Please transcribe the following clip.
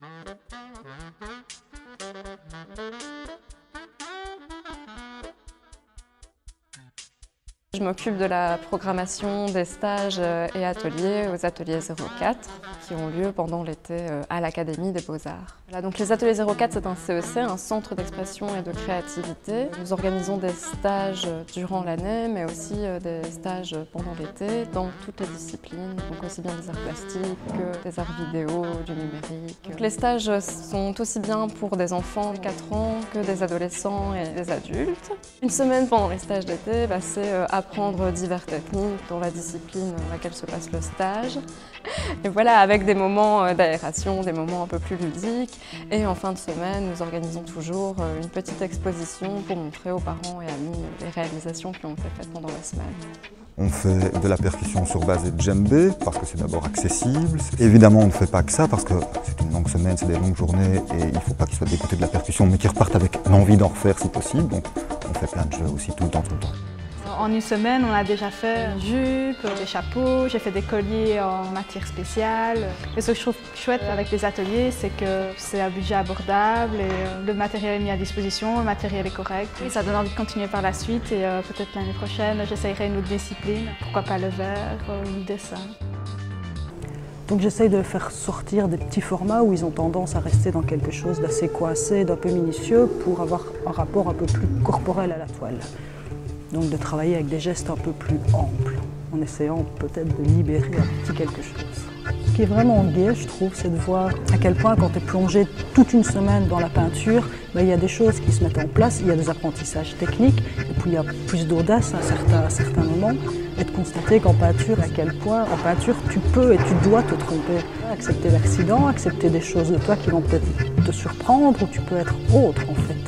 Thank you. Je m'occupe de la programmation des stages euh, et ateliers aux ateliers 04 qui ont lieu pendant l'été euh, à l'Académie des Beaux-Arts. donc les ateliers 04 c'est un CEC, un centre d'expression et de créativité. Nous organisons des stages durant l'année mais aussi euh, des stages pendant l'été dans toutes les disciplines, donc aussi bien des arts plastiques que des arts vidéo, du numérique. les stages sont aussi bien pour des enfants de 4 ans que des adolescents et des adultes. Une semaine pendant les stages d'été, bah, c'est apprendre diverses techniques dans la discipline dans laquelle se passe le stage. Et voilà, avec des moments euh, d'aération, des moments un peu plus ludiques. Et en fin de semaine, nous organisons toujours euh, une petite exposition pour montrer aux parents et amis les réalisations qui ont été faites pendant la semaine. On fait de la percussion sur base de djembé parce que c'est d'abord accessible. Évidemment, on ne fait pas que ça parce que c'est une longue semaine, c'est des longues journées et il ne faut pas qu'ils soient dégoûtés de la percussion mais qu'ils repartent avec l'envie d'en refaire si possible. Donc on fait plein de jeux aussi tout le temps, tout le temps. En une semaine, on a déjà fait une jupe, des chapeaux, j'ai fait des colliers en matière spéciale. Et ce que je trouve chouette avec les ateliers, c'est que c'est un budget abordable et euh, le matériel est mis à disposition, le matériel est correct. Et ça donne envie de continuer par la suite et euh, peut-être l'année prochaine, j'essayerai une autre discipline. Pourquoi pas le verre ou le dessin. Donc j'essaye de faire sortir des petits formats où ils ont tendance à rester dans quelque chose d'assez coincé, d'un peu minutieux pour avoir un rapport un peu plus corporel à la toile. Donc de travailler avec des gestes un peu plus amples, en essayant peut-être de libérer un petit quelque chose. Ce qui est vraiment gai, je trouve, c'est de voir à quel point quand tu es plongé toute une semaine dans la peinture, ben, il y a des choses qui se mettent en place, il y a des apprentissages techniques, et puis il y a plus d'audace à certains, à certains moments, et de constater qu'en peinture, à quel point en peinture tu peux et tu dois te tromper. Accepter l'accident, accepter des choses de toi qui vont peut-être te surprendre, ou tu peux être autre en fait.